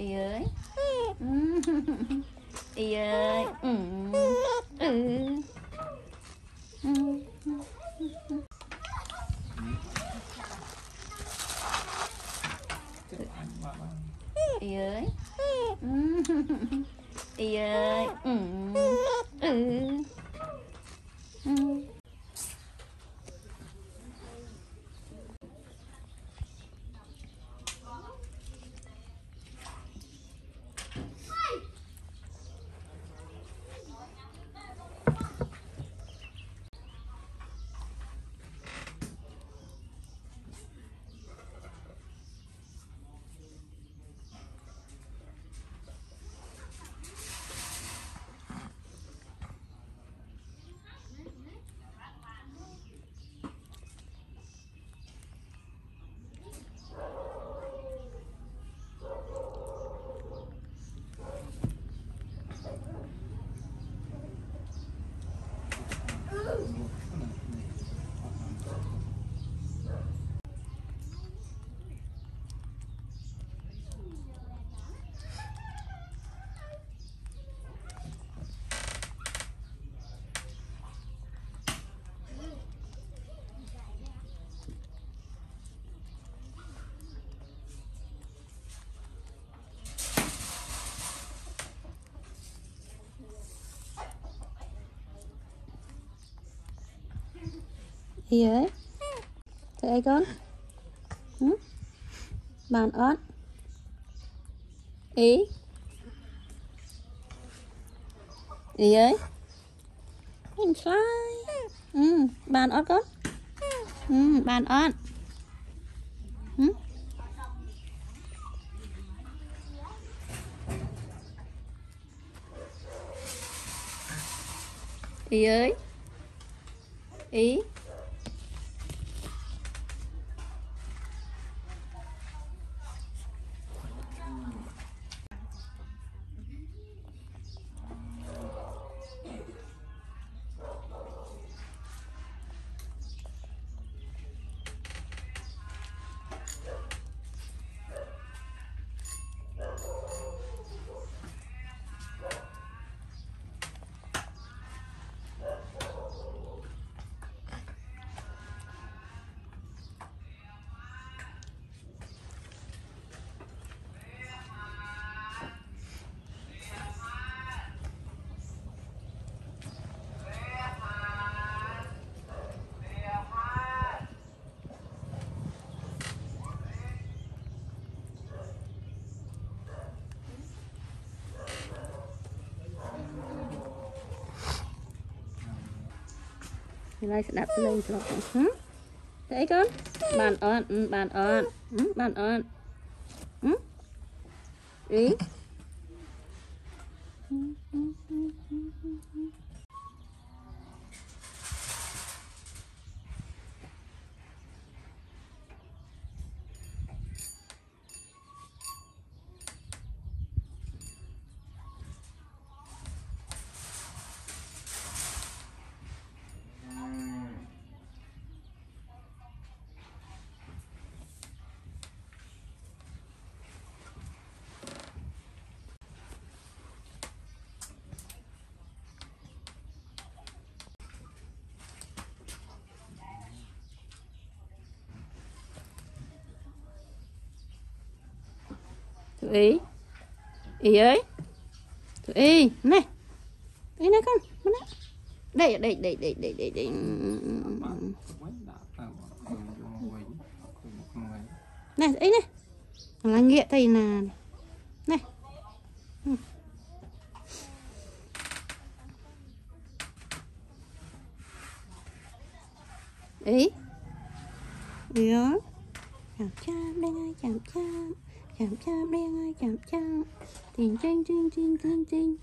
ý ơi Ừ. ý ơi ừ. Ừ. Ừ. ý ơi Ừ. ý ơi. Ừ. Ừ. Gì vậy? Thấy ai con? Ừ? Bàn ớt. Ý. Ý ấy. Hình fly Ừ, bàn ớt con. Ừ, bàn ớt. Ừ. Ý ơi Ý វាឡាយស្ដាប់ភ្លេងត្រង់ហ៎តែអីកូនបានអត់បានអត់បានអត់អី Mm-hmm. Thử ý. Ý ấy Thử ý Này Ý này con Bên đó Đây đây đây đây đây đây đây. Này, ý này. Là nghĩa thầy là Này. Ừ. Ý. Dạ. Ý ơi chạm chạm đây ngay chạm chạm chạm chạm đây ngay chạm chạm tình tranh tinh tinh tinh tinh